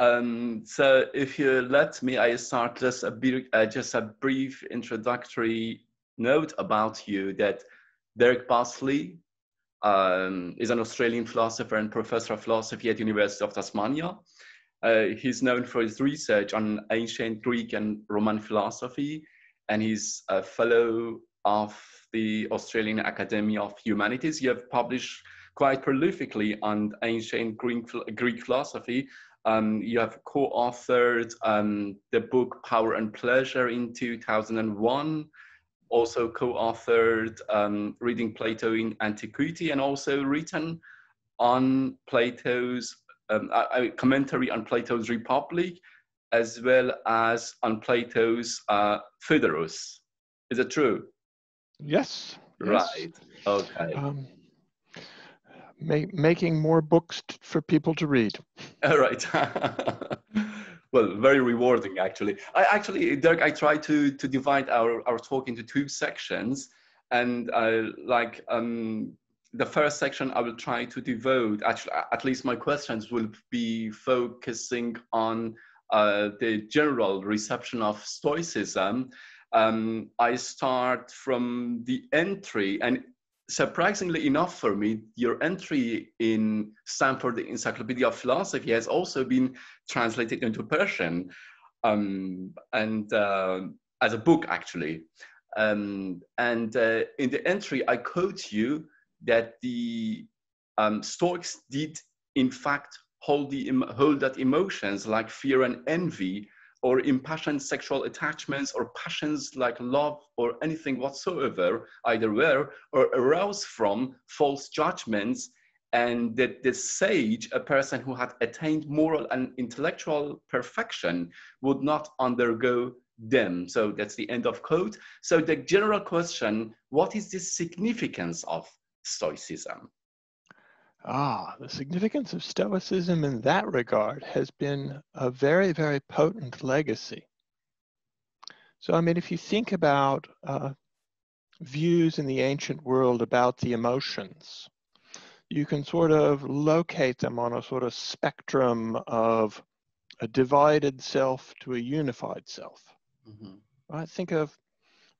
Um, so if you let me, I start just a bit, uh, just a brief introductory note about you that Dirk Baltzly um, is an Australian philosopher and professor of philosophy at University of Tasmania. Uh, he's known for his research on ancient Greek and Roman philosophy, and he's a fellow of the Australian Academy of Humanities. You have published quite prolifically on ancient Greek, Greek philosophy. Um, you have co-authored um, the book Power and Pleasure in 2001, also co-authored um, Reading Plato in Antiquity, and also written on Plato's um, a, a, commentary on Plato's Republic, as well as on Plato's uh, Phaedrus. Is it true? Yes. Right. Yes. Okay. Ma making more books for people to read. All right. well, very rewarding, actually. I actually, Dirk, I try to to divide our our talk into two sections, and uh, like um, the first section, I will try to devote. Actually, at least my questions will be focusing on uh, the general reception of Stoicism. Um, I start from the entry, and surprisingly enough for me, your entry in Stanford Encyclopedia of Philosophy has also been translated into Persian um, and uh, as a book actually. Um, and uh, in the entry, I quote you that the um, Stoics did in fact hold, the, hold that emotions like fear and envy or impassioned sexual attachments or passions like love or anything whatsoever, either were or arouse from false judgments, and that the sage, a person who had attained moral and intellectual perfection, would not undergo them. So that's the end of quote. So the general question, what is the significance of Stoicism? Ah, the significance of Stoicism in that regard has been a very, very potent legacy. So, I mean, if you think about uh, views in the ancient world about the emotions, you can sort of locate them on a sort of spectrum of a divided self to a unified self. Mm-hmm. Right? Think of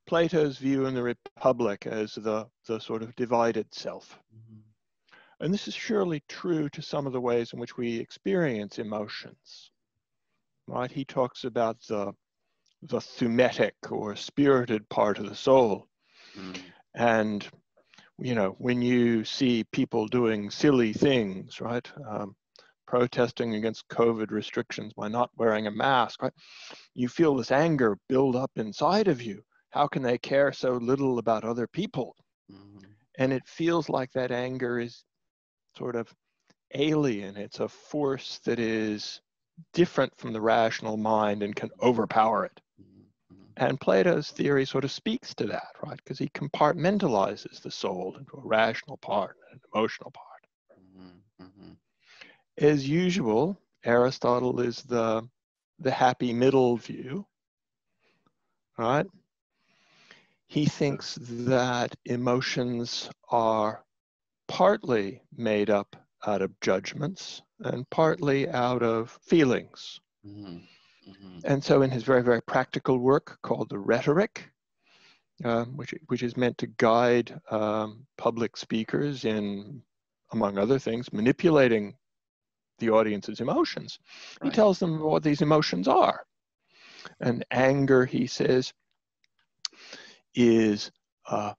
Plato's view in the Republic as the, the sort of divided self. Mm-hmm. And this is surely true to some of the ways in which we experience emotions. Right? He talks about the, the thumetic or spirited part of the soul. Mm. And, you know, when you see people doing silly things, right? Um, protesting against COVID restrictions by not wearing a mask, right? You feel this anger build up inside of you. How can they care so little about other people? Mm-hmm. And it feels like that anger is sort of alien. It's a force that is different from the rational mind and can overpower it. Mm-hmm. And Plato's theory sort of speaks to that, right? Because he compartmentalizes the soul into a rational part and an emotional part. Mm-hmm. mm-hmm. As usual, Aristotle is the, the happy middle view, right? He thinks that emotions are partly made up out of judgments and partly out of feelings. Mm-hmm. Mm-hmm. And so, in his very, very practical work called the Rhetoric, uh, which, which is meant to guide um, public speakers in, among other things, manipulating the audience's emotions, right. he tells them what these emotions are. And anger, he says, is uh,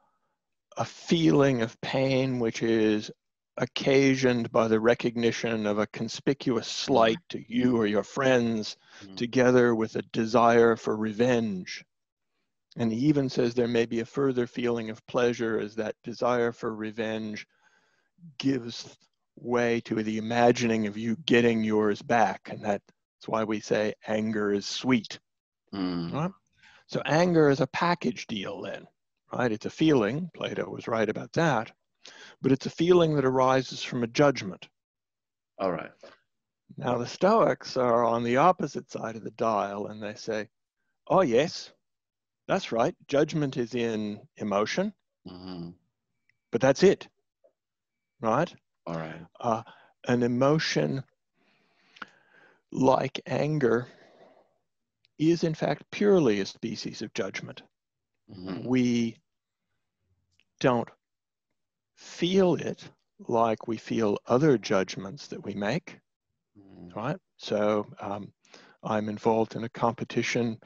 a feeling of pain which is occasioned by the recognition of a conspicuous slight to you or your friends, mm-hmm. together with a desire for revenge. And he even says there may be a further feeling of pleasure as that desire for revenge gives way to the imagining of you getting yours back. And that's why we say anger is sweet. Mm. Right? So anger is a package deal then right? It's a feeling, Plato was right about that, but it's a feeling that arises from a judgment. All right. Now, the Stoics are on the opposite side of the dial and they say, oh, yes, that's right. Judgment is in emotion, mm-hmm. but that's it, right? All right. Uh, an emotion like anger, is in fact purely a species of judgment. Mm-hmm. We don't feel it like we feel other judgments that we make, mm-hmm. right? So um, I'm involved in a competition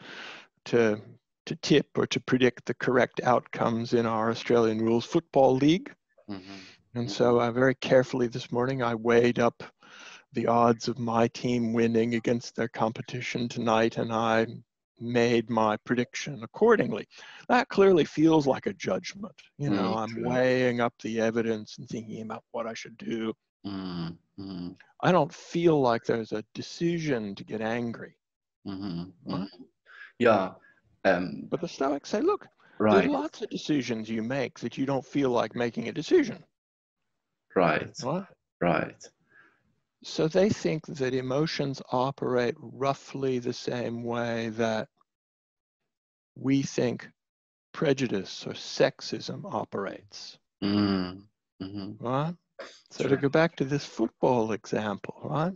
to to tip or to predict the correct outcomes in our Australian Rules Football League. Mm-hmm. And so uh, very carefully this morning, I weighed up the odds of my team winning against their competition tonight, and I made my prediction accordingly. That clearly feels like a judgment. You know, mm, I'm true. weighing up the evidence and thinking about what I should do. Mm, mm. I don't feel like there's a decision to get angry. Mm-hmm, mm-hmm. Yeah. Um, but the Stoics say, look, right. there's lots of decisions you make that you don't feel like making a decision. Right. What? Right. So they think that emotions operate roughly the same way that we think prejudice or sexism operates. Mm. Mm-hmm. Right? So sure. to go back to this football example, right?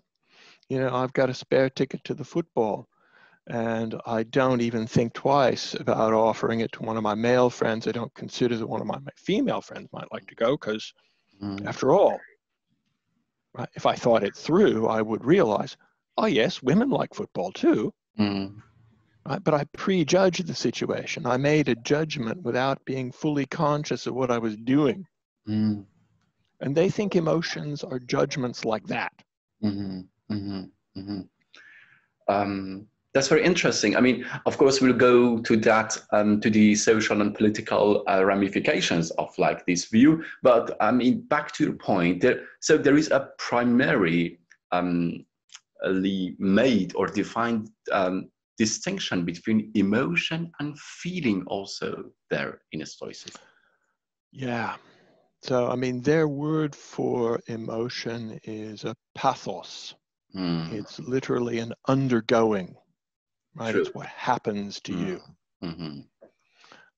You know, I've got a spare ticket to the football and I don't even think twice about offering it to one of my male friends. I don't consider that one of my, my female friends might like to go because, mm. after all, if I thought it through, I would realize, oh yes, women like football too. Mm. Right? But I prejudged the situation. I made a judgment without being fully conscious of what I was doing. Mm. And they think emotions are judgments like that. Mm-hmm. Mm-hmm. Mm-hmm. Um, that's very interesting. I mean, of course, we'll go to that, um, to the social and political uh, ramifications of like this view. But I mean, back to your point, there, so there is a primary um, made or defined um, distinction between emotion and feeling also there in Stoicism. Yeah. So, I mean, their word for emotion is a pathos. Mm. It's literally an undergoing right? True. It's what happens to mm. you. Mm-hmm.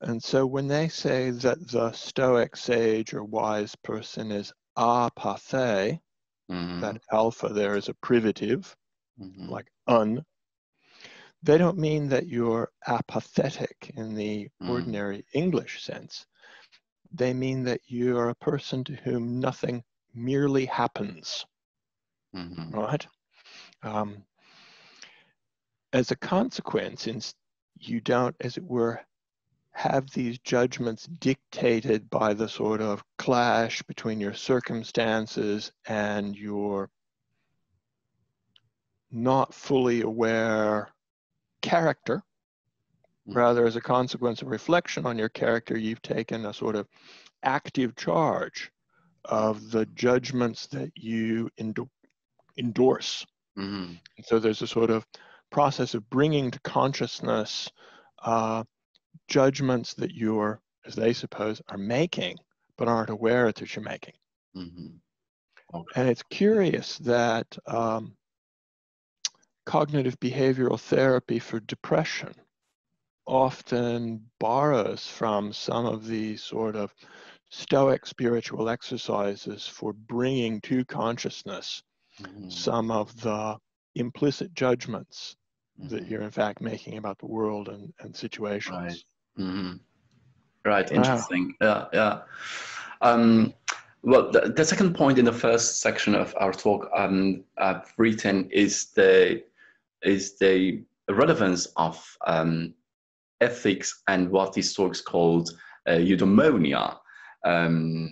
And so when they say that the Stoic sage or wise person is apathe, mm-hmm. that alpha there is a privative, mm-hmm. like un, they don't mean that you're apathetic in the mm. ordinary English sense. They mean that you're a person to whom nothing merely happens, mm-hmm. right? Um, as a consequence, you don't, as it were, have these judgments dictated by the sort of clash between your circumstances and your not fully aware character. Hmm. Rather, as a consequence of reflection on your character, you've taken a sort of active charge of the judgments that you endo- endorse. Mm-hmm. so there's a sort of process of bringing to consciousness uh, judgments that you're, as they suppose, are making, but aren't aware that you're making. Mm-hmm. Okay. And it's curious that um, cognitive behavioral therapy for depression often borrows from some of these sort of stoic spiritual exercises for bringing to consciousness mm-hmm. some of the implicit judgments that mm-hmm. you're in fact making about the world and, and situations. Right. Mm-hmm. Right. Interesting. Wow. Yeah. Yeah. Um, well, the, the, second point in the first section of our talk um, I've written is the is the relevance of um, ethics and what the Stoics called uh, eudaimonia. Um,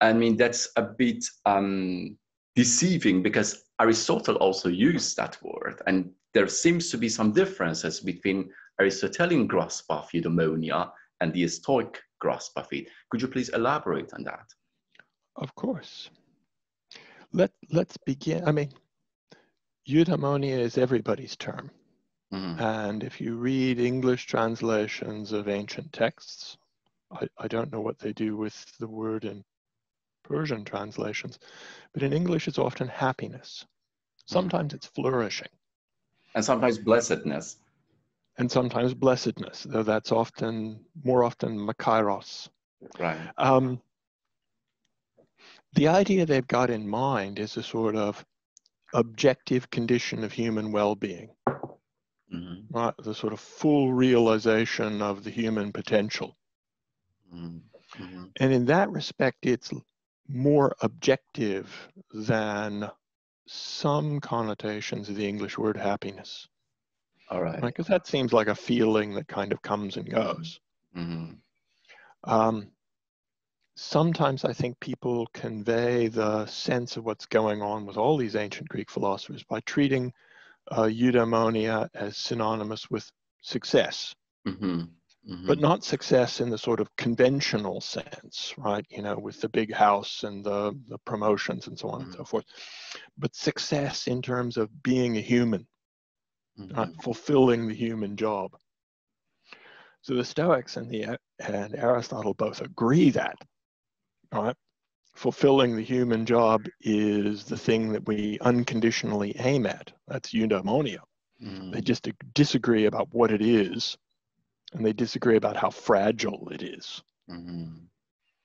I mean, that's a bit um, deceiving because Aristotle also used that word, and there seems to be some differences between Aristotelian grasp of eudaimonia and the Stoic grasp of it. Could you please elaborate on that? Of course. Let, let's begin. I mean, eudaimonia is everybody's term. Mm-hmm. And if you read English translations of ancient texts, I, I don't know what they do with the word in Persian translations, but in English it's often happiness. Mm-hmm. Sometimes it's flourishing and sometimes blessedness. And sometimes blessedness, though that's often, more often, makarios. Right. Um, the idea they've got in mind is a sort of objective condition of human well-being, Mhm, right? The sort of full realization of the human potential. mhm, mhm. And in that respect, it's more objective than some connotations of the English word happiness, All right. right? Because that seems like a feeling that kind of comes and goes. Mhm, Um, sometimes I think people convey the sense of what's going on with all these ancient Greek philosophers by treating uh, eudaimonia as synonymous with success, mhm, mhm. but not success in the sort of conventional sense, right? You know, with the big house and the, the promotions and so on and Mhm. so forth, but success in terms of being a human, right? Mhm, fulfilling the human job. So the Stoics and the and Aristotle both agree that, right? Fulfilling the human job is the thing that we unconditionally aim at. That's eudaimonia. They just disagree about what it is, and they disagree about how fragile it is. Mhm,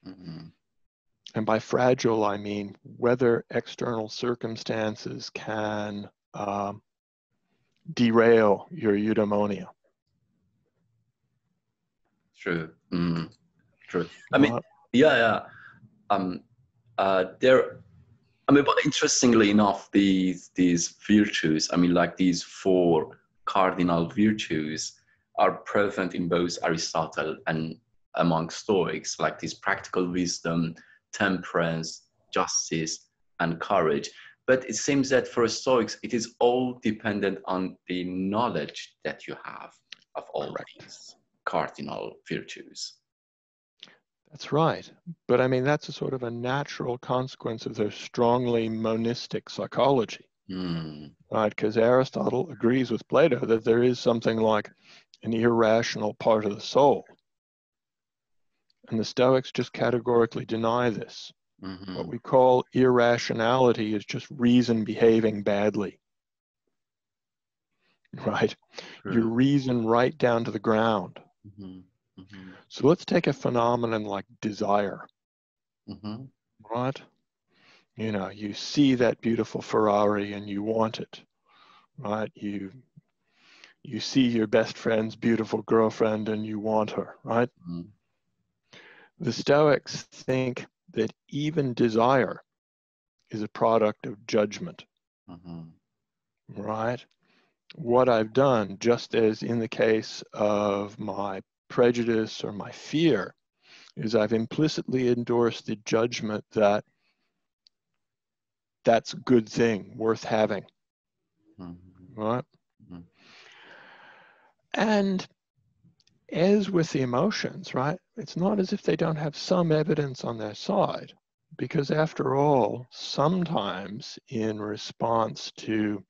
mhm. And by fragile, I mean whether external circumstances can um, derail your eudaimonia. True. Mm, true. I mean, Uh, yeah, yeah. Um, uh, there. I mean, but interestingly enough, these these virtues. I mean, like these four cardinal virtues are present in both Aristotle and among Stoics, like this practical wisdom, temperance, justice, and courage. But it seems that for Stoics, it is all dependent on the knowledge that you have of all these cardinal virtues. That's right. But I mean, that's a sort of a natural consequence of their strongly monistic psychology, Mm, right? Because Aristotle agrees with Plato that there is something like an irrational part of the soul. And the Stoics just categorically deny this. mhm, What we call irrationality is just reason behaving badly, right? Your true. reason right down to the ground. Mhm, mhm, So let's take a phenomenon like desire. mhm, right? You know, you see that beautiful Ferrari and you want it, right? You you see your best friend's beautiful girlfriend and you want her, right? mhm, The Stoics think that even desire is a product of judgment, mhm, right? What I've done, just as in the case of my prejudice or my fear, is I've implicitly endorsed the judgment that that's a good thing, worth having, mhm, right? And as with the emotions, right, it's not as if they don't have some evidence on their side, because after all, sometimes in response to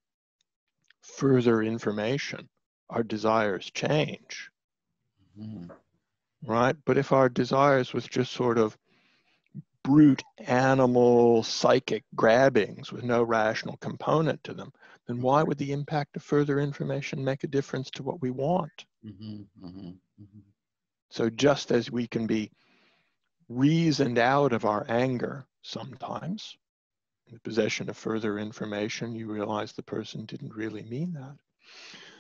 further information, our desires change, mhm, right? But if our desires was just sort of brute animal psychic grabbings with no rational component to them, then why would the impact of further information make a difference to what we want? mhm, mhm, mhm. So just as we can be reasoned out of our anger sometimes, in the possession of further information, you realize the person didn't really mean that.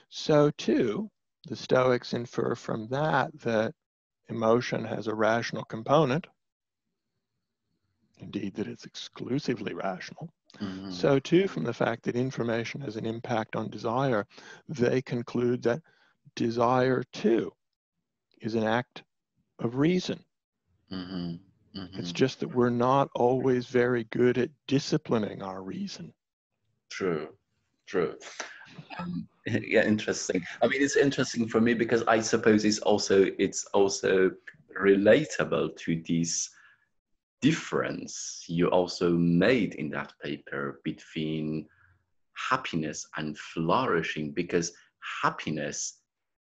So too, the Stoics infer from that that emotion has a rational component, indeed that it's exclusively rational. Mhm. So too, from the fact that information has an impact on desire, they conclude that desire too is an act of reason. Mhm, It's mhm. just that we're not always very good at disciplining our reason. True, true. Um, yeah, interesting. I mean, it's interesting for me because I suppose it's also it's also relatable to this difference you also made in that paper between happiness and flourishing because happiness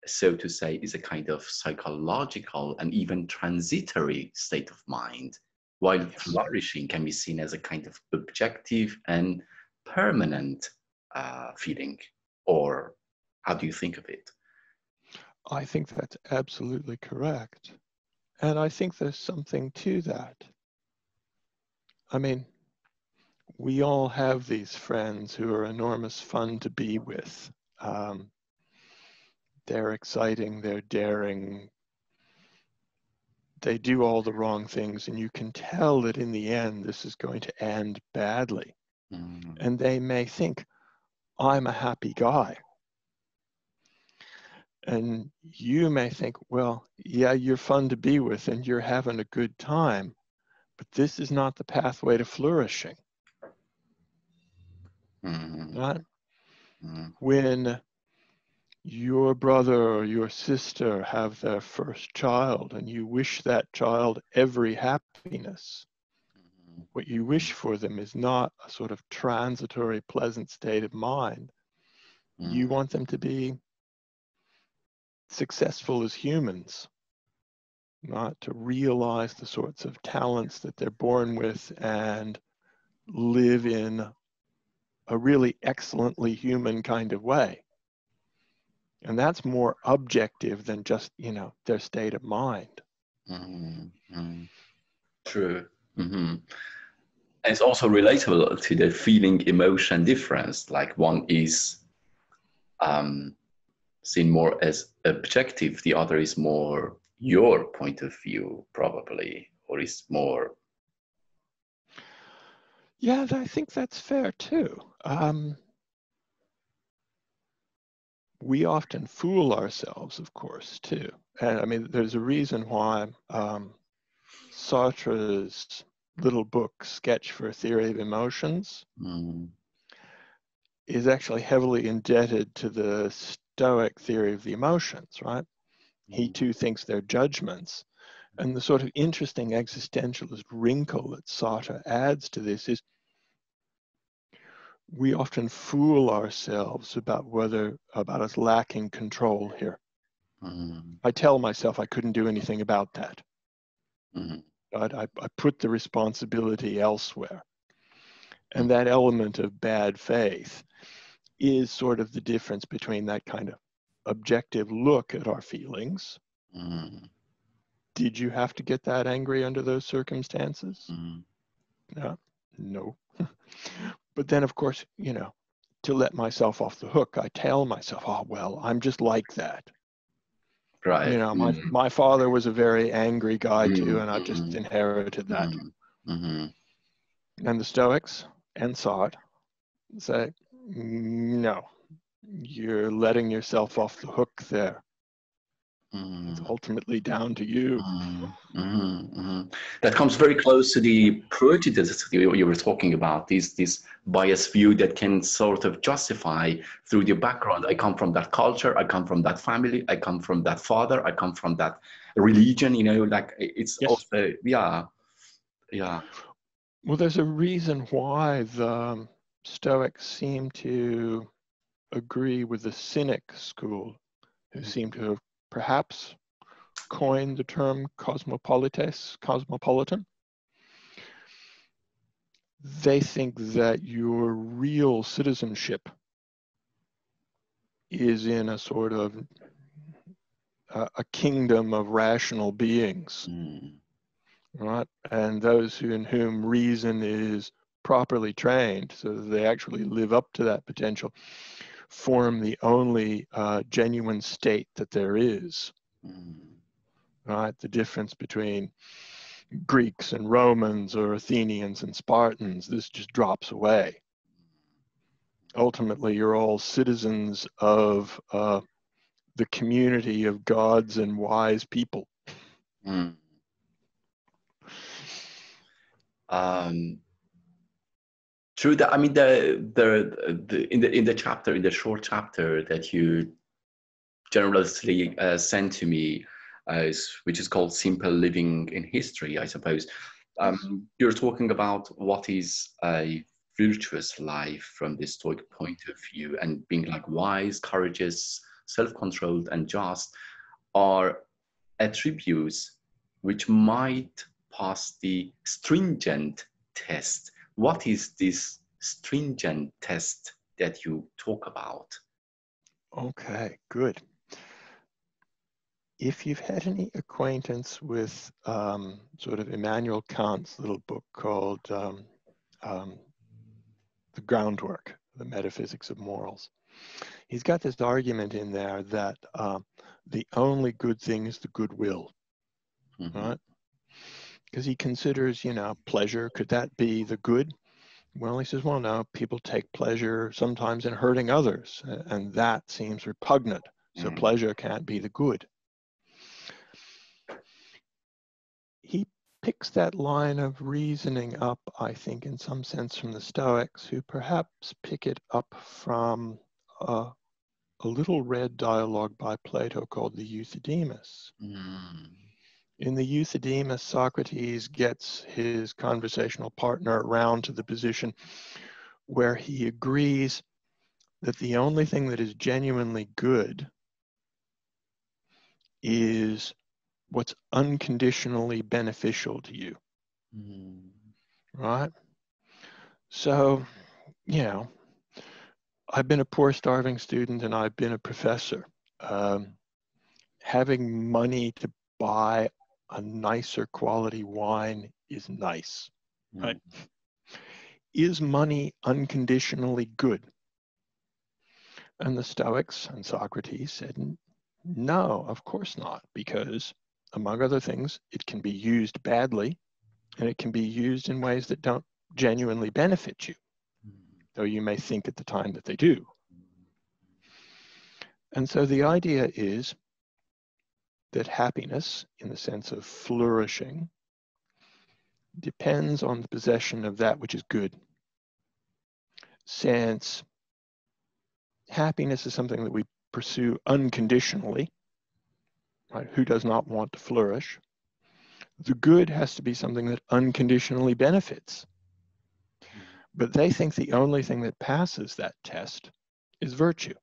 so to say is a kind of psychological and even transitory state of mind while flourishing can be seen as a kind of objective and permanent uh, feeling or how do you think of it I think that's absolutely correct. And I think there's something to that. I mean, we all have these friends who are enormous fun to be with. Um, they're exciting, they're daring, they do all the wrong things, and you can tell that in the end this is going to end badly. Mm. And they may think, I'm a happy guy. And you may think, well, yeah, you're fun to be with and you're having a good time, but this is not the pathway to flourishing. Mm-hmm. Right? Mm-hmm. When your brother or your sister have their first child and you wish that child every happiness, mm-hmm. what you wish for them is not a sort of transitory, pleasant state of mind. You mm-hmm. want them to be successful as humans, not to realize the sorts of talents that they're born with and live in a really excellently human kind of way. And that's more objective than just, you know, their state of mind. Mm-hmm. True. Mm-hmm. It's also relatable to the feeling emotion difference. Like one is um, seen more as objective, the other is more your point of view, probably, or is more. Yeah, I think that's fair too. Um, we often fool ourselves, of course, too. And I mean, there's a reason why um, Sartre's little book, Sketch for a Theory of Emotions, mm. is actually heavily indebted to the Stoic theory of the emotions, right? He mm. too thinks they're judgments. And the sort of interesting existentialist wrinkle that Sartre adds to this is we often fool ourselves about whether about us lacking control here. Mm-hmm. I tell myself I couldn't do anything about that. Mm-hmm. I, I put the responsibility elsewhere. And that element of bad faith is sort of the difference between that kind of objective look at our feelings. Mm. Did you have to get that angry under those circumstances? Mm. No, no. but then, of course, you know, to let myself off the hook, I tell myself, oh, well, I'm just like that. Right. You know, my, mm. my father was a very angry guy mm. too, and I've just mm-hmm. inherited that. Mm-hmm. mm-hmm. And the Stoics and Sartre say, no, you're letting yourself off the hook there. Mm. It's ultimately down to you. Mm, mm, mm. That comes very close to the prejudice you were talking about. This this bias view that can sort of justify through the background. I come from that culture. I come from that family. I come from that father. I come from that religion. You know, like it's yes. also yeah, yeah. Well, there's a reason why the Stoics seem to agree with the Cynic school, who mm-hmm. seem to have perhaps coined the term cosmopolites, cosmopolitan. They think that your real citizenship is in a sort of uh, a kingdom of rational beings, mm. right? And those who, in whom reason is properly trained so that they actually live up to that potential form the only uh, genuine state that there is. Mm. Right? The difference between Greeks and Romans or Athenians and Spartans, this just drops away. Ultimately, you're all citizens of uh, the community of gods and wise people. Mm. Um, True that. I mean, the, the, the in the in the chapter in the short chapter that you generously uh, sent to me, uh, which is called "Simple Living in History," I suppose. Um, you're talking about what is a virtuous life from the Stoic point of view, and being like wise, courageous, self-controlled, and just are attributes which might pass the stringent test what is this stringent test that you talk about? Okay, good. If you've had any acquaintance with um, sort of Immanuel Kant's little book called um, um, the groundwork, the metaphysics of morals. He's got this argument in there that uh, the only good thing is the goodwill, mm-hmm. right? Because he considers, you know, pleasure, could that be the good? Well, he says, well, no, people take pleasure sometimes in hurting others, and that seems repugnant. So mm. pleasure can't be the good. He picks that line of reasoning up, I think, in some sense from the Stoics, who perhaps pick it up from a, a little read dialogue by Plato called the Euthydemus. Mm. In the Euthydemus, Socrates gets his conversational partner around to the position where he agrees that the only thing that is genuinely good is what's unconditionally beneficial to you. Mm. Right? So, you know, I've been a poor, starving student and I've been a professor. Um, having money to buy a nicer quality wine is nice, mm. right? Is money unconditionally good? And the Stoics and Socrates said, no, of course not, because among other things, it can be used badly and it can be used in ways that don't genuinely benefit you, though you may think at the time that they do. And so the idea is that happiness, in the sense of flourishing, depends on the possession of that which is good. Since happiness is something that we pursue unconditionally, right? Who does not want to flourish? The good has to be something that unconditionally benefits. But they think the only thing that passes that test is virtue.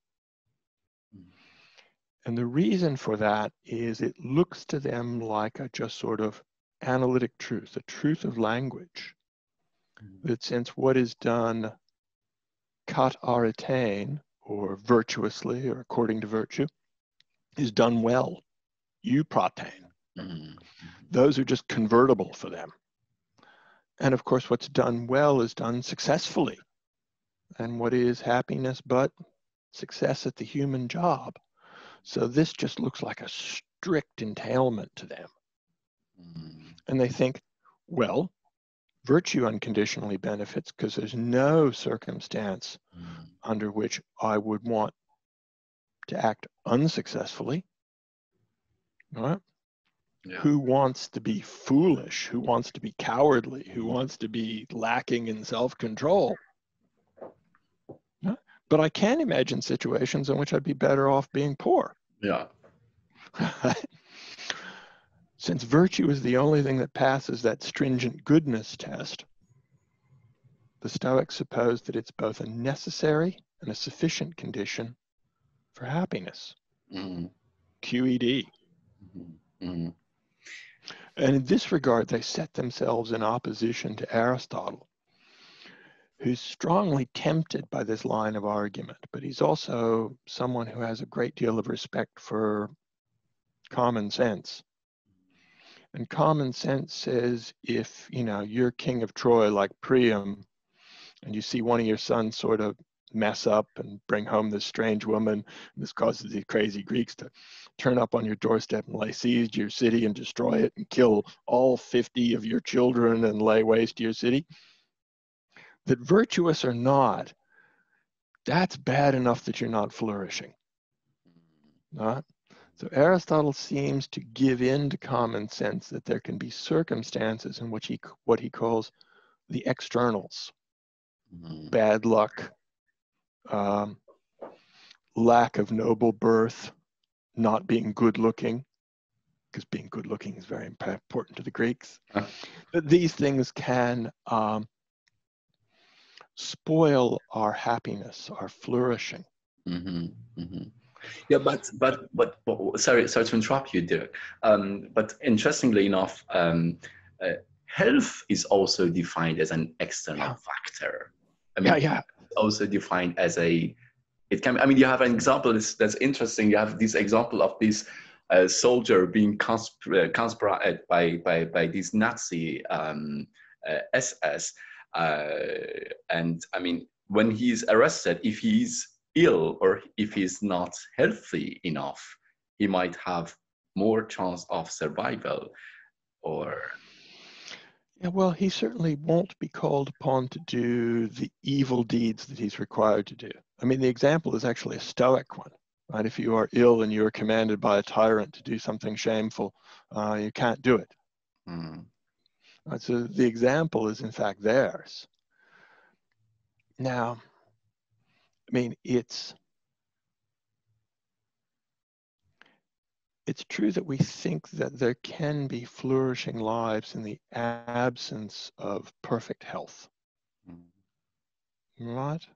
And the reason for that is it looks to them like a just sort of analytic truth, a truth of language. That since what is done kat arete, or virtuously, or according to virtue, is done well, eu prattein. Mm-hmm. Those are just convertible for them. And of course, what's done well is done successfully. And what is happiness but success at the human job? So this just looks like a strict entailment to them. Mm-hmm. And they think, well, virtue unconditionally benefits because there's no circumstance mm-hmm. under which I would want to act unsuccessfully. Right? Yeah. Who wants to be foolish? Who wants to be cowardly? Who wants to be lacking in self control? But I can imagine situations in which I'd be better off being poor. Yeah. Since virtue is the only thing that passes that stringent goodness test, the Stoics suppose that it's both a necessary and a sufficient condition for happiness. Mm-hmm. QED. Mm-hmm. Mm-hmm. And in this regard, they set themselves in opposition to Aristotle, who's strongly tempted by this line of argument, but he's also someone who has a great deal of respect for common sense. And common sense says if, you know, you're king of Troy like Priam, and you see one of your sons sort of mess up and bring home this strange woman. And this causes these crazy Greeks to turn up on your doorstep and lay siege to your city and destroy it and kill all 50 of your children and lay waste to your city. That virtuous or not, that's bad enough that you're not flourishing. Not? So Aristotle seems to give in to common sense that there can be circumstances in which he what he calls the externals, mm-hmm. bad luck, um, lack of noble birth, not being good looking, because being good looking is very important to the Greeks. Uh. But these things can um, spoil our happiness, our flourishing. Mm-hmm, mm-hmm. Yeah, but, but but but sorry sorry to interrupt you, Dirk. Um, but interestingly enough, um, uh, health is also defined as an external yeah. factor. I mean, yeah, yeah also defined as a it can i mean you have an example that's, that's interesting you have this example of this uh, soldier being consp- conspired by, by by these nazi um, uh, ss uh, and i mean when he's arrested, if he's ill or if he's not healthy enough, he might have more chance of survival or yeah, well, he certainly won't be called upon to do the evil deeds that he's required to do. I mean, the example is actually a Stoic one, right? If you are ill and you are commanded by a tyrant to do something shameful, uh, you can't do it. Mm. Right, so the example is, in fact, theirs. Now, I mean, it's it's true that we think that there can be flourishing lives in the absence of perfect health. Mm. Right?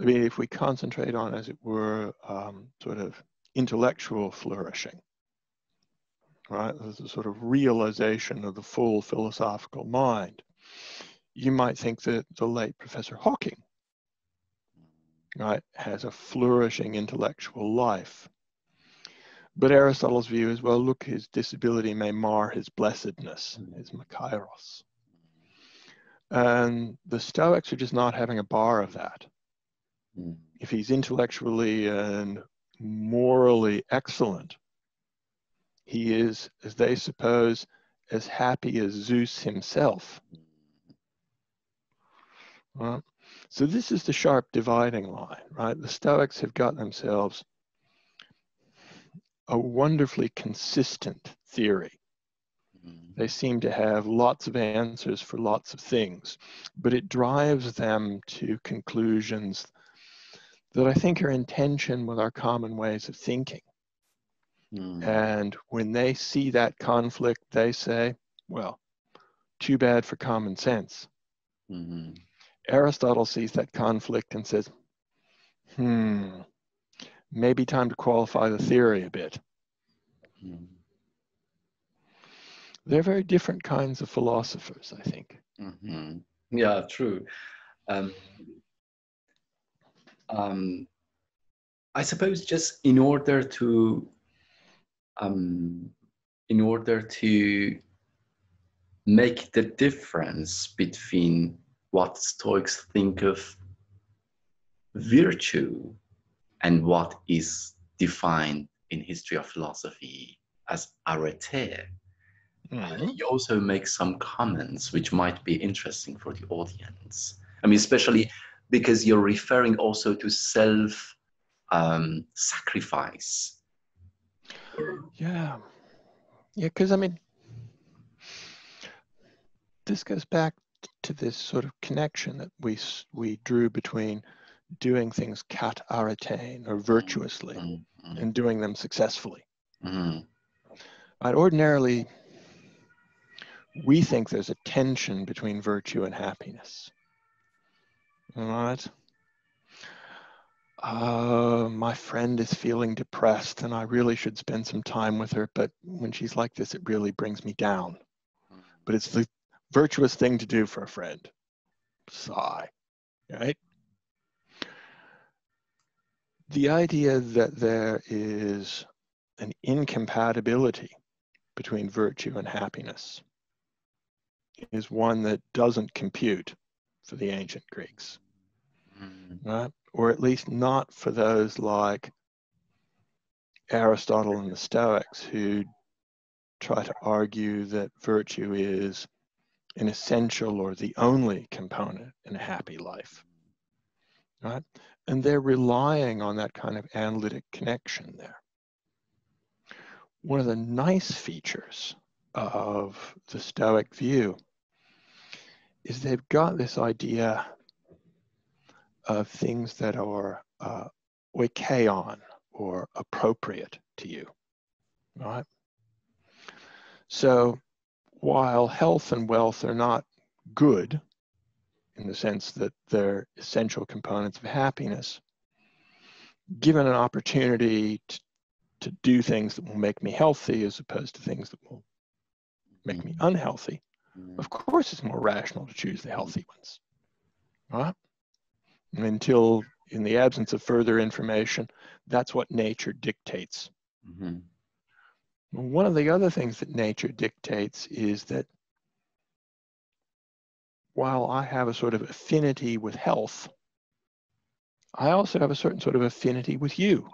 I mean, if we concentrate on, as it were, um, sort of intellectual flourishing, right? There's a sort of realization of the full philosophical mind. You might think that the late Professor Hawking, right, has a flourishing intellectual life. But Aristotle's view is, well, look, his disability may mar his blessedness, his makarios. And the Stoics are just not having a bar of that. Mm. If he's intellectually and morally excellent, he is, as they suppose, as happy as Zeus himself. Right? So this is the sharp dividing line, right? The Stoics have got themselves a wonderfully consistent theory. Mm-hmm. They seem to have lots of answers for lots of things, but it drives them to conclusions that I think are in tension with our common ways of thinking. Mm. And when they see that conflict, they say, well, too bad for common sense. Mm-hmm. Aristotle sees that conflict and says, hmm, maybe time to qualify the theory a bit. Mm. They're very different kinds of philosophers, I think. Mm-hmm. Yeah, true. Um, um, I suppose just in order to um, in order to make the difference between what Stoics think of virtue and what is defined in history of philosophy as arete. Mm-hmm. you also make some comments which might be interesting for the audience. I mean, especially because you're referring also to self um, sacrifice. Yeah. Yeah, because I mean, this goes back to this sort of connection that we we drew between doing things kat aretein or virtuously mm-hmm. and doing them successfully. Mm-hmm. Ordinarily, we think there's a tension between virtue and happiness. All right. Uh, my friend is feeling depressed and I really should spend some time with her, but when she's like this, it really brings me down. But it's the virtuous thing to do for a friend. Sigh, right? The idea that there is an incompatibility between virtue and happiness is one that doesn't compute for the ancient Greeks, mm-hmm. right? Or at least not for those like Aristotle and the Stoics who try to argue that virtue is an essential or the only component in a happy life, right? And they're relying on that kind of analytic connection there. One of the nice features of the Stoic view is they've got this idea of things that are uh, oikeion or appropriate to you, right? So while health and wealth are not good in the sense that they're essential components of happiness, given an opportunity to, to do things that will make me healthy as opposed to things that will make me unhealthy, of course, it's more rational to choose the healthy ones, right? Until, in the absence of further information, that's what nature dictates. Mm-hmm. One of the other things that nature dictates is that while I have a sort of affinity with health, I also have a certain sort of affinity with you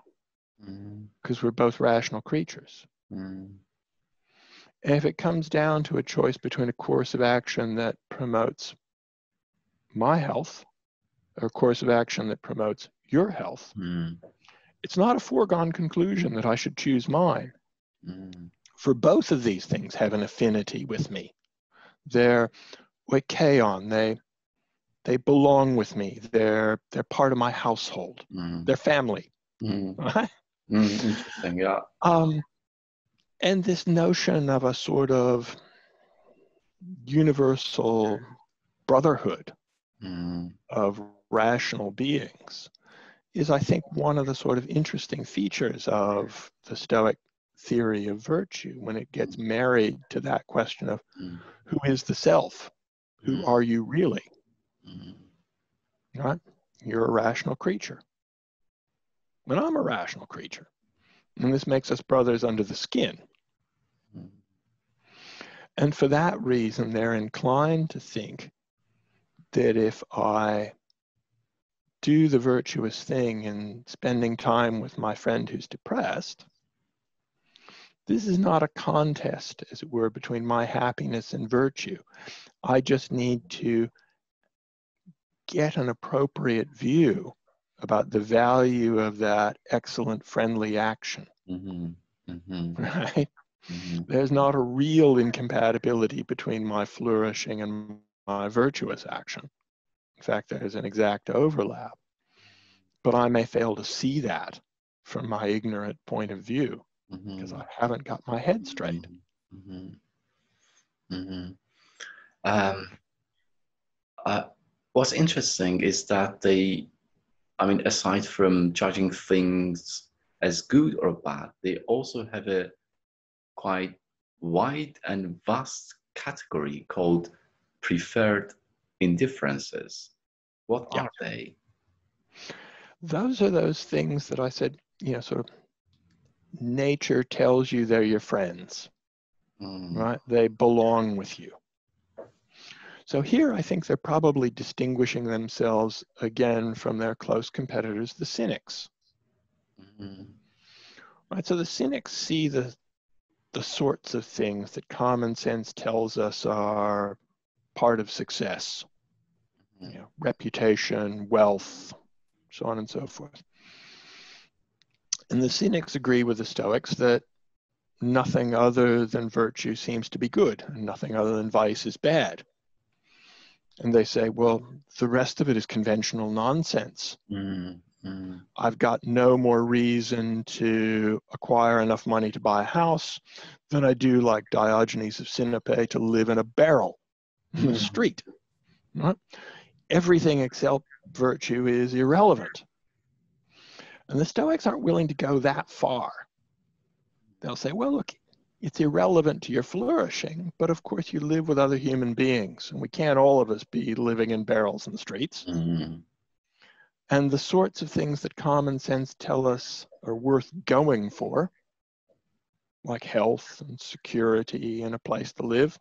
because we're both rational creatures. And if it comes down to a choice between a course of action that promotes my health a course of action that promotes your health, hmm. it's not a foregone conclusion that I should choose mine. Hmm. For both of these things have an affinity with me. They're oikeion, they they belong with me. They're they're part of my household. Hmm. They're family. Right? interesting, yeah. Um, and this notion of a sort of universal brotherhood of rational beings is, I think, one of the sort of interesting features of the Stoic theory of virtue when it gets mm. married to that question of mm. who is the self? Who mm. are you really? Mm-hmm. Right? You're a rational creature. And I'm a rational creature. And this makes us brothers under the skin. And for that reason, they're inclined to think that if I do the virtuous thing in spending time with my friend who's depressed, this is not a contest, as it were, between my happiness and virtue. I just need to get an appropriate view about the value of that excellent friendly action. Mm-hmm. Mm-hmm. Right? Mm-hmm. There's not a real incompatibility between my flourishing and my virtuous action. In fact, there's an exact overlap. But I may fail to see that from my ignorant point of view because I haven't got my head straight. Um, uh, what's interesting is that they, I mean, aside from judging things as good or bad, they also have a quite wide and vast category called preferred indifferents. What yeah. are they? Those are those things that I said, you know, sort of nature tells you they're your friends, mm. right? They belong with you. So here I think they're probably distinguishing themselves again from their close competitors, the cynics. Mm-hmm. Right, so the cynics see the the sorts of things that common sense tells us are part of success. Mm-hmm. You know, reputation, wealth, so on and so forth. And the cynics agree with the Stoics that nothing other than virtue seems to be good, and nothing other than vice is bad. And they say, well, the rest of it is conventional nonsense. Mm, mm. I've got no more reason to acquire enough money to buy a house than I do, like Diogenes of Sinope, to live in a barrel the mm. street. Right? Everything except virtue is irrelevant. And the Stoics aren't willing to go that far. They'll say, well, look, it's irrelevant to your flourishing, but of course you live with other human beings, and we can't all of us be living in barrels in the streets. Mm-hmm. And the sorts of things that common sense tell us are worth going for, like health and security and a place to live,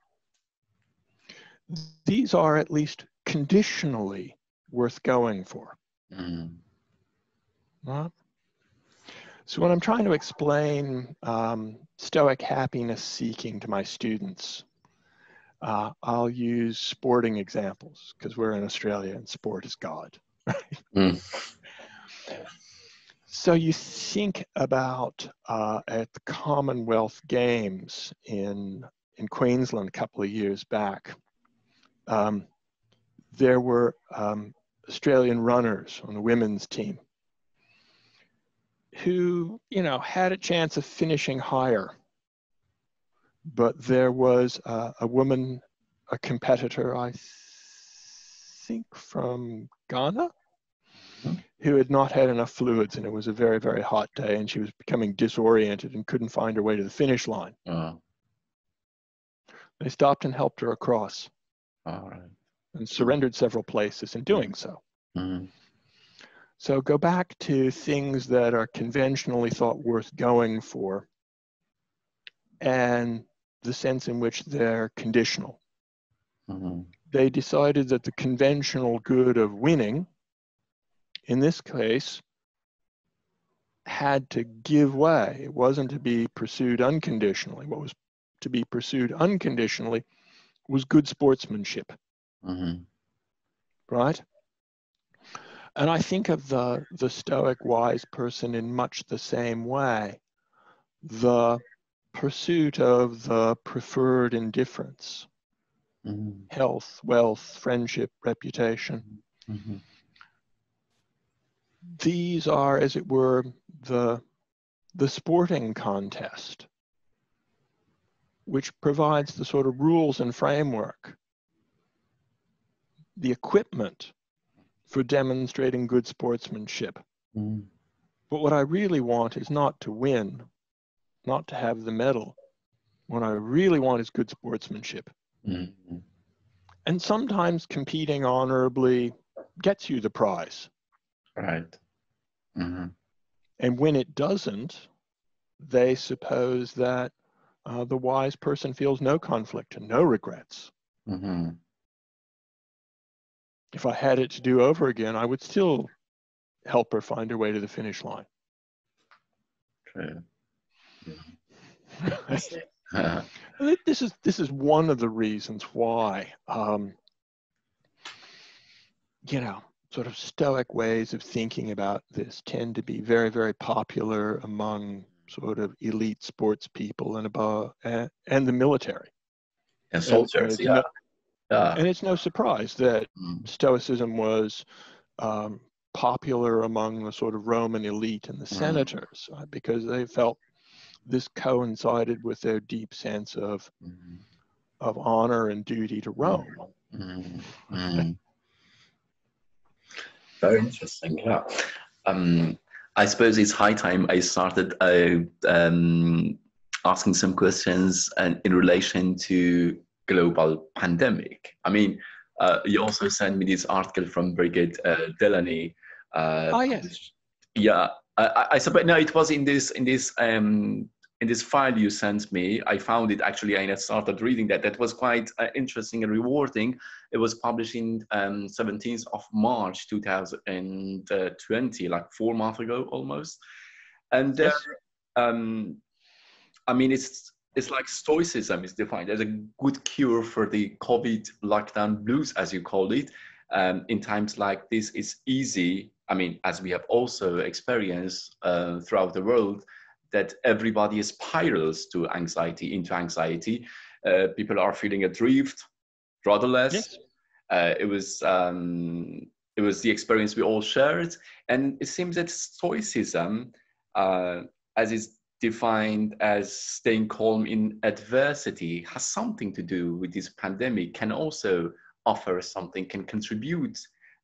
these are at least conditionally worth going for. Mm-hmm. Right? So when I'm trying to explain um, Stoic happiness seeking to my students, uh, I'll use sporting examples because we're in Australia and sport is God. Right? Mm. So you think about uh, at the Commonwealth Games in in Queensland a couple of years back, um, there were um, Australian runners on the women's team who, you know, had a chance of finishing higher. But there was uh, a woman, a competitor, I think from Ghana, who had not had enough fluids, and it was a very, very hot day, and she was becoming disoriented and couldn't find her way to the finish line. Uh-huh. They stopped and helped her across, and surrendered several places in doing so. Mm-hmm. So go back to things that are conventionally thought worth going for and the sense in which they're conditional. Mm-hmm. They decided that the conventional good of winning in this case, had to give way. It wasn't to be pursued unconditionally. What was to be pursued unconditionally was good sportsmanship. Mm-hmm. Right? And I think of the, the Stoic wise person in much the same way. The pursuit of the preferred indifferents, mm-hmm. health, wealth, friendship, reputation. Mm-hmm. These are, as it were, the, the sporting contest, which provides the sort of rules and framework, the equipment for demonstrating good sportsmanship. Mm. But what I really want is not to win, not to have the medal. What I really want is good sportsmanship. Mm-hmm. And sometimes competing honorably gets you the prize. Right. Mm-hmm. And when it doesn't, they suppose that uh, the wise person feels no conflict and no regrets. Mm-hmm. If I had it to do over again, I would still help her find her way to the finish line. True. Yeah. this is this is one of the reasons why um, you know sort of stoic ways of thinking about this tend to be very, very popular among sort of elite sports people and above and, and the military. And soldiers, and yeah. No, yeah. And it's no surprise that mm. Stoicism was um, popular among the sort of Roman elite and the mm. senators uh, because they felt this coincided with their deep sense of mm. of honor and duty to Rome. Mm-hmm. Very interesting. Yeah. Um, I suppose it's high time I started uh, um, asking some questions and in relation to global pandemic. I mean, uh, you also sent me this article from Brigitte uh, Delaney. Uh, oh yes. Yeah, I, I suppose no, it was in this in this um, in this file you sent me, I found it actually, I started reading that. That was quite uh, interesting and rewarding. It was published in um, 17th of March 2020, like four months ago almost. And yes. um, I mean, it's it's like stoicism is defined as a good cure for the COVID lockdown blues, as you called it. Um, in times like this, it's easy. I mean, as we have also experienced uh, throughout the world, that everybody spirals to anxiety, into anxiety. Uh, people are feeling adrift, rudderless. Yes. Uh, it was um, it was the experience we all shared, and it seems that Stoicism, uh, as is defined as staying calm in adversity, has something to do with this pandemic. Can also offer something, can contribute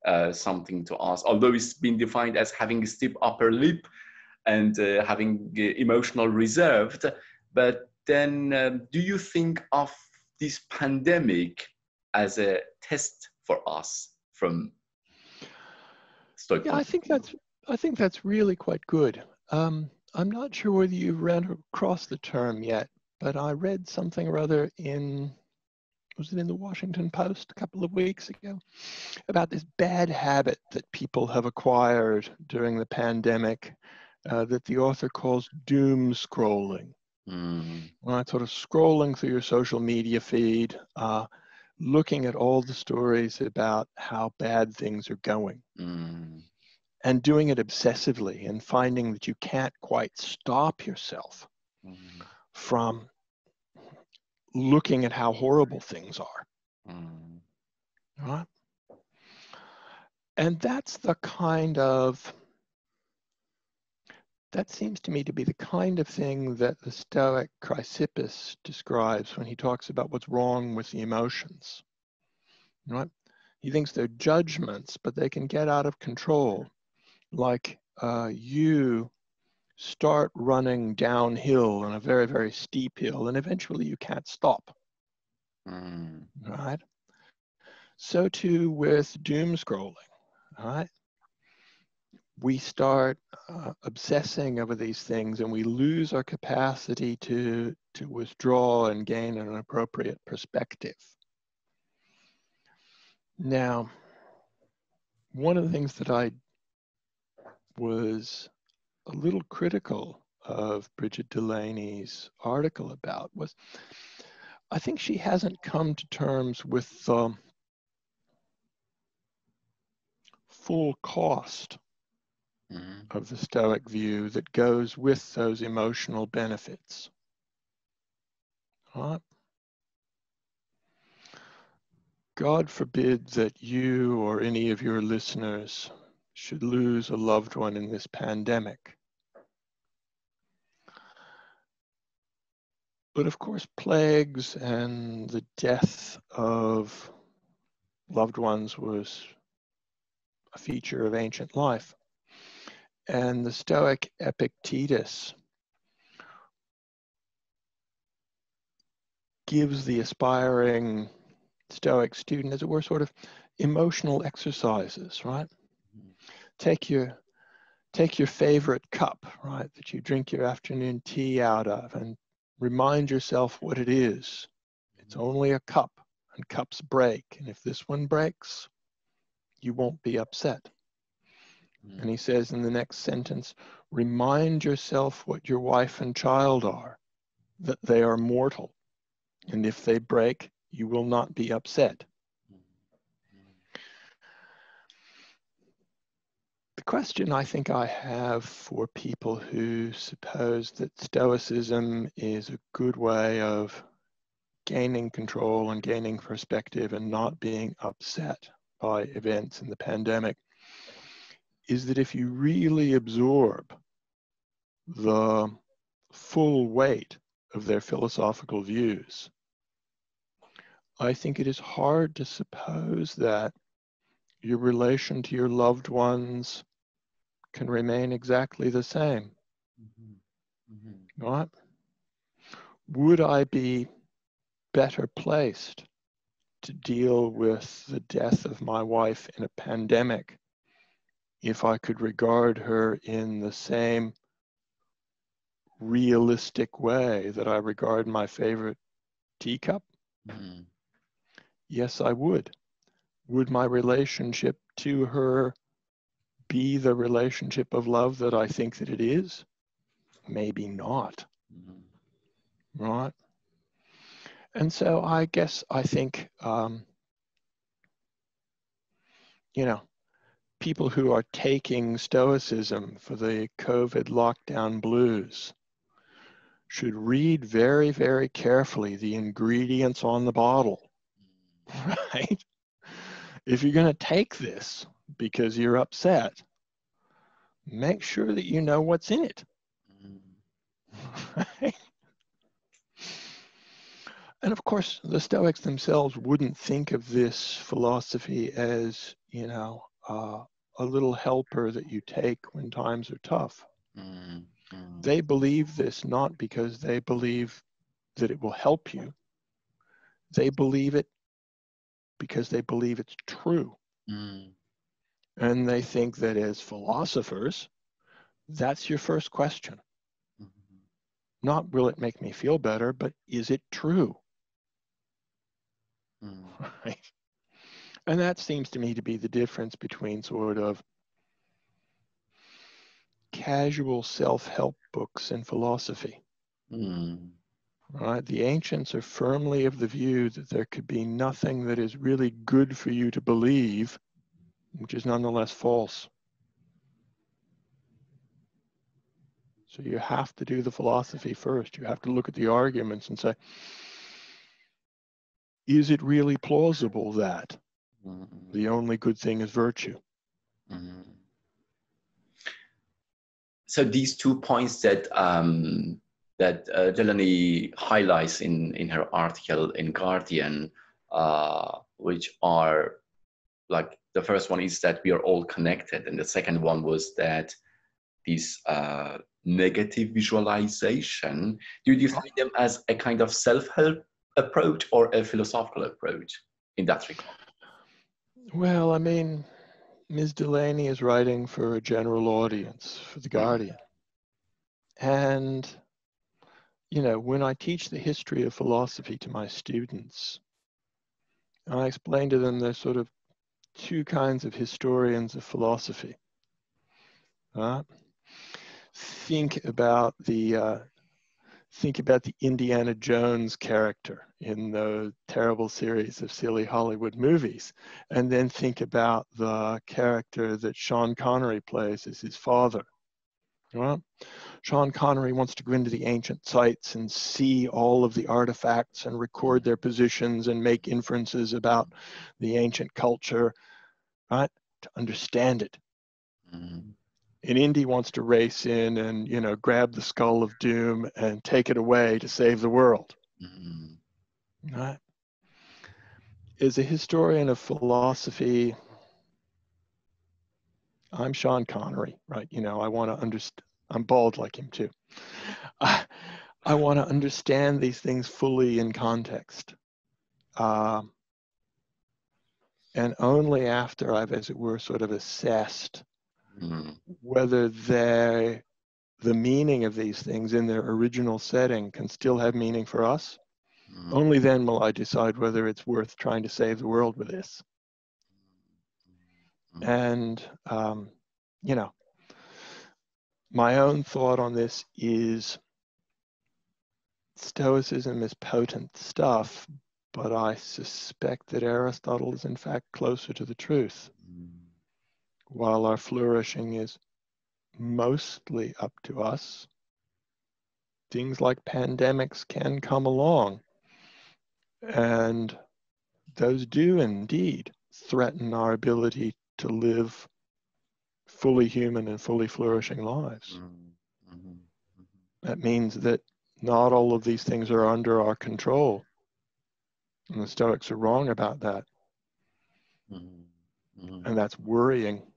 uh, something to us. Although it's been defined as having a stiff upper lip, and uh, having uh, emotional reserved. But then, um, do you think of this pandemic as a test for us from? Yeah, I think that's I think that's really quite good. Um, I'm not sure whether you've ran across the term yet, but I read something or other in was it in the Washington Post a couple of weeks ago about this bad habit that people have acquired during the pandemic uh, that the author calls doom scrolling. Mm. Right, sort of scrolling through your social media feed, uh, looking at all the stories about how bad things are going, mm. and doing it obsessively, and finding that you can't quite stop yourself mm. from looking at how horrible things are. Mm. Right? And that's the kind of that seems to me to be the kind of thing that the Stoic Chrysippus describes when he talks about what's wrong with the emotions. Right? He thinks they're judgments, but they can get out of control. Like uh, you start running downhill on a very, very steep hill, and eventually you can't stop. Mm. Right? So too with doom scrolling. Right? We start uh, obsessing over these things and we lose our capacity to, to withdraw and gain an appropriate perspective. Now, one of the things that I was a little critical of Brigid Delaney's article about was I think she hasn't come to terms with the full cost mm-hmm. of the Stoic view that goes with those emotional benefits. God forbid that you or any of your listeners should lose a loved one in this pandemic. But of course, plagues and the death of loved ones was a feature of ancient life. And the Stoic Epictetus gives the aspiring Stoic student, as it were, sort of emotional exercises, right? Take your take your favorite cup, right, that you drink your afternoon tea out of, and remind yourself what it is. It's mm-hmm. only a cup, and cups break. And if this one breaks, you won't be upset. And he mm. says in the next sentence, remind yourself what your wife and child are, that they are mortal. And if they break, you will not be upset. The question I think I have for people who suppose that Stoicism is a good way of gaining control and gaining perspective and not being upset by events in the pandemic is that if you really absorb the full weight of their philosophical views, I think it is hard to suppose that your relation to your loved ones can remain exactly the same. Mm-hmm. Mm-hmm. Right? Would I be better placed to deal with the death of my wife in a pandemic if I could regard her in the same realistic way that I regard my favorite teacup? Mm-hmm. Yes, I would. Would my relationship to her be the relationship of love that I think that it is? Maybe not. Mm-hmm. Right? And so I guess I think, um, you know, people who are taking Stoicism for the COVID lockdown blues should read very, very carefully the ingredients on the bottle, mm-hmm. right? If you're going to take this, because you're upset, make sure that you know what's in it. Mm. and of course, the Stoics themselves wouldn't think of this philosophy as, you know, uh, a little helper that you take when times are tough. Mm. Mm. They believe this not because they believe that it will help you. They believe it because they believe it's true. Mm. And they think that as philosophers, that's your first question. Mm-hmm. Not will it make me feel better, but is it true? Mm. Right. And that seems to me to be the difference between sort of casual self help books and philosophy. Mm. Right? The ancients are firmly of the view that there could be nothing that is really good for you to believe which is nonetheless false. So you have to do the philosophy first. You have to look at the arguments and say, is it really plausible that mm-hmm. the only good thing is virtue? Mm-hmm. So these two points that um, that uh, Delaney highlights in in her article in Guardian, uh, which are like the first one is that we are all connected and the second one was that this uh, negative visualization do you see them as a kind of self-help approach or a philosophical approach in that regard well i mean ms delaney is writing for a general audience for the guardian and you know when i teach the history of philosophy to my students i explain to them there's sort of two kinds of historians of philosophy. Right? Think about the uh, think about the Indiana Jones character in the terrible series of silly Hollywood movies, and then think about the character that Sean Connery plays as his father. Right? Sean Connery wants to go into the ancient sites and see all of the artifacts and record their positions and make inferences about the ancient culture, right? To understand it. Mm-hmm and Indy wants to race in and you know grab the skull of doom and take it away to save the world. Mm-hmm. Right? As a historian of philosophy, I'm Sean Connery, right? You know, I want to understand. I'm bald like him too. I, I want to understand these things fully in context. Uh, and only after I've, as it were, sort of assessed mm. whether they the meaning of these things in their original setting can still have meaning for us. Mm. Only then will I decide whether it's worth trying to save the world with this. Mm. And, um, you know, my own thought on this is Stoicism is potent stuff, but I suspect that Aristotle is in fact closer to the truth. Mm while our flourishing is mostly up to us, things like pandemics can come along. And those do indeed threaten our ability to live fully human and fully flourishing lives. Mm-hmm. Mm-hmm. That means that not all of these things are under our control. And the Stoics are wrong about that. Mm-hmm. And that's worrying.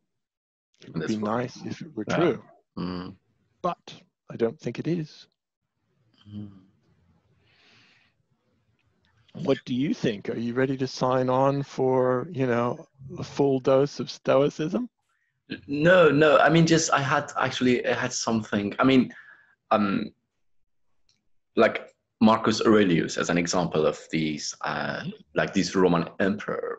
It would be nice if it were yeah. true. Mm. But I don't think it is. Mm. What do you think? Are you ready to sign on for, you know, a full dose of stoicism? No, no. I mean, just I had actually I had something. I mean, um, like Marcus Aurelius as an example of these, uh, like this Roman emperor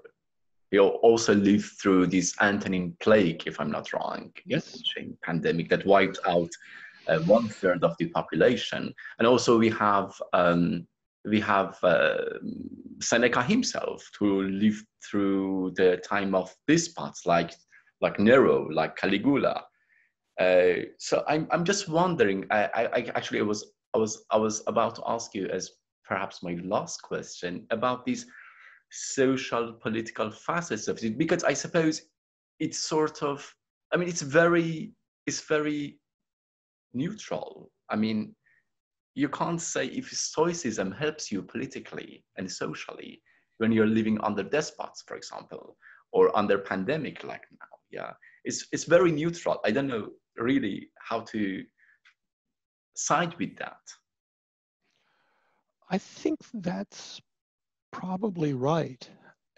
we also lived through this Antonine plague, if I'm not wrong. Yes. Pandemic that wiped out uh, one third of the population, and also we have um, we have uh, Seneca himself who lived through the time of despots like like Nero, like Caligula. Uh, so I'm I'm just wondering. I, I, I actually I was I was I was about to ask you as perhaps my last question about these social political facets of it. Because i suppose it's sort of i mean it's very it's very neutral. I mean you can't say if stoicism helps you politically and socially when you're living under despots for example or under pandemic like now yeah. It's it's very neutral. I don't know really how to side with that. I think that's probably right.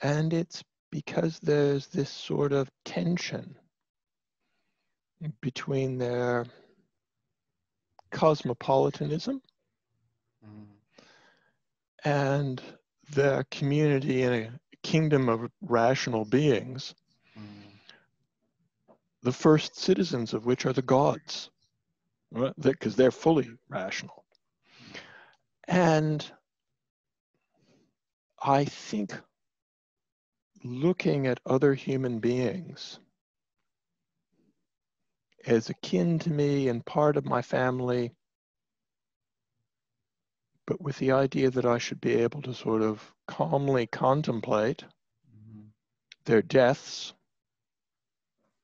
And it's because there's this sort of tension between their cosmopolitanism mm. and their community in a kingdom of rational beings, mm. the first citizens of which are the gods, because they're fully rational. And I think looking at other human beings as akin to me and part of my family, but with the idea that I should be able to sort of calmly contemplate mm-hmm. their deaths,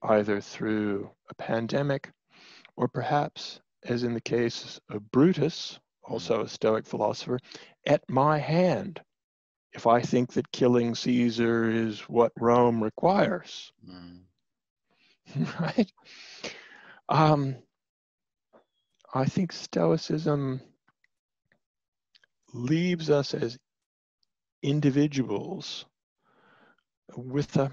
either through a pandemic or perhaps, as in the case of Brutus, also a Stoic philosopher, at my hand if I think that killing Caesar is what Rome requires. Mm. right? Um, I think Stoicism leaves us as individuals with a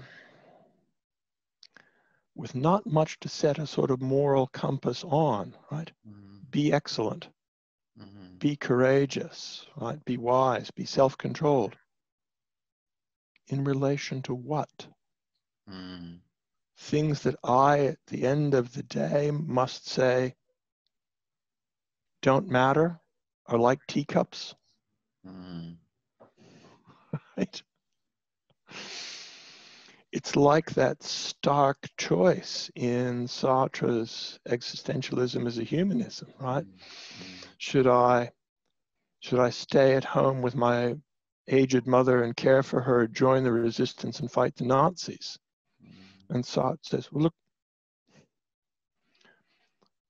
with not much to set a sort of moral compass on, right? Mm-hmm. Be excellent, mm-hmm. be courageous, right? Be wise, be self-controlled in relation to what? Mm. things that I, at the end of the day, must say don't matter are like teacups. Mm. right? It's like that stark choice in Sartre's existentialism as a humanism, right? Mm. Should I should I stay at home with my aged mother and care for her, join the resistance and fight the Nazis? And Sartre says, well, look,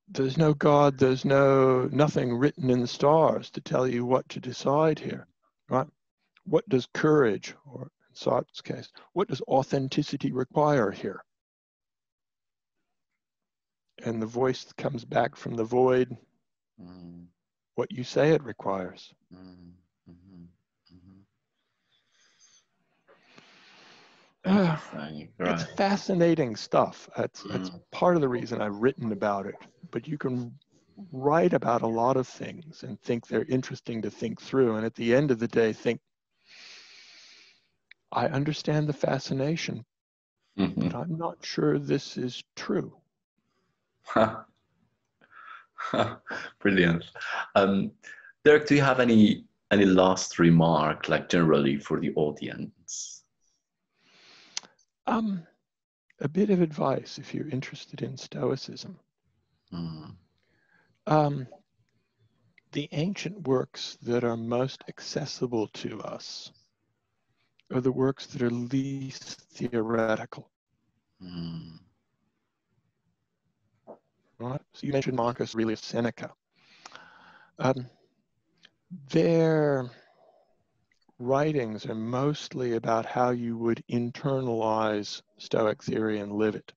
there's no God, there's no nothing written in the stars to tell you what to decide here, right? What does courage, or in Sartre's case, what does authenticity require here? And the voice comes back from the void, mm. what you say it requires. Mm. Uh, it's fascinating stuff. That's, that's mm. part of the reason I've written about it. But you can write about a lot of things and think they're interesting to think through. And at the end of the day, think, I understand the fascination, mm-hmm. but I'm not sure this is true. Brilliant. Um, Derek, do you have any any last remark, like generally for the audience? Um, a bit of advice if you're interested in Stoicism. Mm. Um, the ancient works that are most accessible to us are the works that are least theoretical. Mm. Right? So you mentioned Marcus Aurelius Seneca. Um, they're writings are mostly about how you would internalize Stoic theory and live it,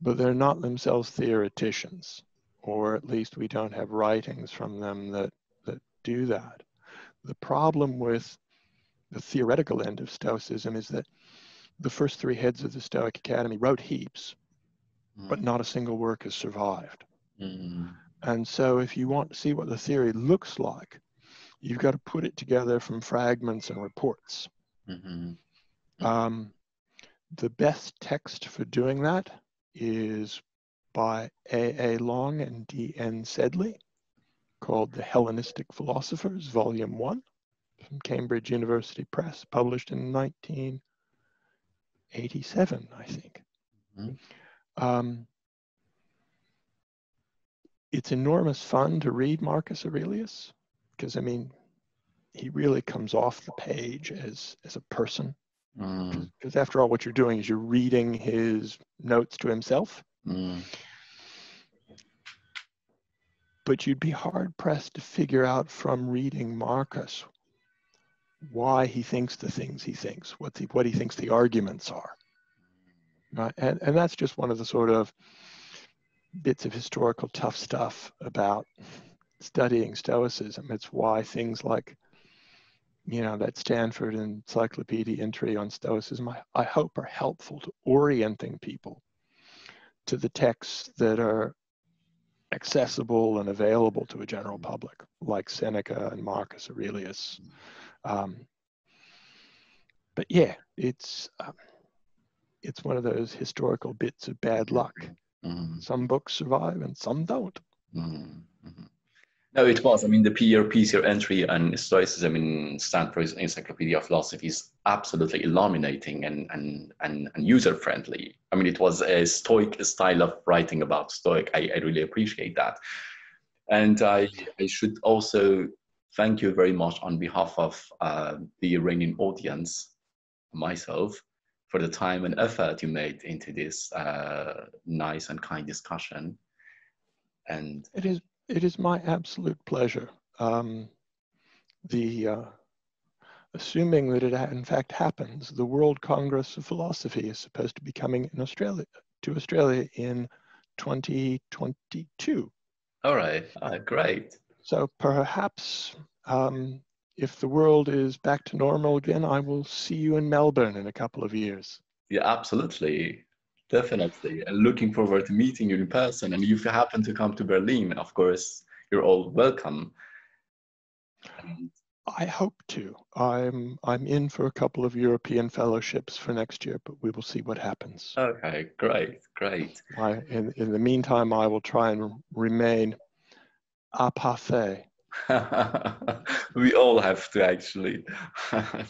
but they're not themselves theoreticians, or at least we don't have writings from them that, that do that. The problem with the theoretical end of Stoicism is that the first three heads of the Stoic Academy wrote heaps, mm. but not a single work has survived. Mm. And so if you want to see what the theory looks like, you've got to put it together from fragments and reports. Mm-hmm. Um, the best text for doing that is by A. A. Long and D. N. Sedley called The Hellenistic Philosophers, Volume 1 from Cambridge University Press, published in 1987, I think. Mm-hmm. Um, it's enormous fun to read Marcus Aurelius because I mean, he really comes off the page as as a person. Because mm. after all, what you're doing is you're reading his notes to himself. Mm. But you'd be hard pressed to figure out from reading Marcus why he thinks the things he thinks, what, the, what he thinks the arguments are. Right? And, and that's just one of the sort of bits of historical tough stuff about studying Stoicism. It's why things like, you know, that Stanford Encyclopedia entry on Stoicism, I, I hope are helpful to orienting people to the texts that are accessible and available to a general public, like Seneca and Marcus Aurelius. Um, but yeah, it's um, it's one of those historical bits of bad luck. Mm-hmm. Some books survive and some don't. Mm-hmm. No, it was. I mean, the peer PCR entry and Stoicism in Stanford's Encyclopedia of Philosophy is absolutely illuminating and, and, and, and user friendly. I mean, it was a Stoic style of writing about Stoic. I, I really appreciate that. And I, I should also thank you very much on behalf of uh, the Iranian audience, myself, for the time and effort you made into this uh, nice and kind discussion. And it is it is my absolute pleasure. Um, the uh, assuming that it in fact happens, the World Congress of Philosophy is supposed to be coming in Australia to Australia in 2022. All right, uh, great. So perhaps um, if the world is back to normal again, I will see you in Melbourne in a couple of years. Yeah, absolutely. Definitely. And looking forward to meeting you in person. And if you happen to come to Berlin, of course, you're all welcome. And I hope to. I'm I'm in for a couple of European fellowships for next year, but we will see what happens. Okay, great, great. I, in in the meantime, I will try and remain apatheia. we all have to actually. um,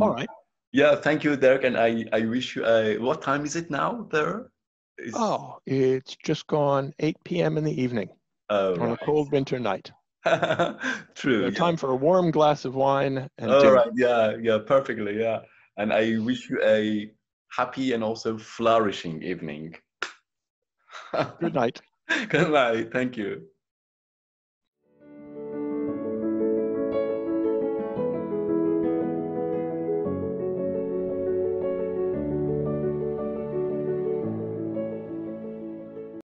all right. Yeah, thank you, Derek, and I I wish you. A, what time is it now there? Is... Oh, it's just gone 8 p.m. in the evening oh, on right. a cold winter night. True. Yeah. Time for a warm glass of wine. And All dinner. right. Yeah. Yeah. Perfectly. Yeah. And I wish you a happy and also flourishing evening. Good night. Good night. Thank you.